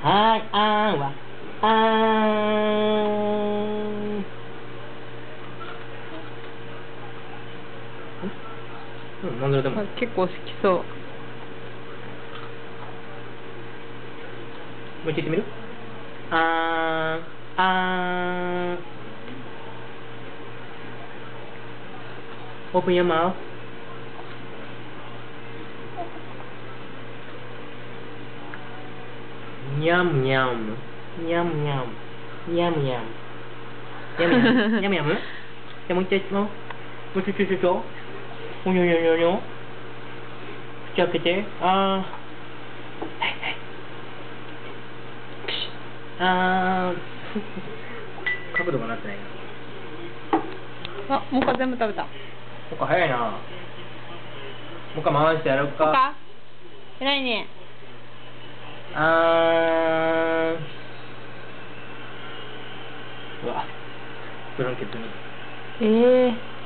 はい、あーんは、あーん。うん、なんででもあ。結構好きそうもう一回言ってみる？あーん、あーん。Open your mouth. にゃむにゃむ。にゃむにゃむ。にゃむにゃむ。にゃむにゃむ。にゃむにゃむ。じゃあもう一回の。もうちょちょちょちょ。ほにょにょにょにょ。口開けて。あー。あー。角度がなってないな。あもう一回全部食べたもう一回早いな。もう一回回してやろうか。そっか偉いねあーうわ。ブランケットに。ええー。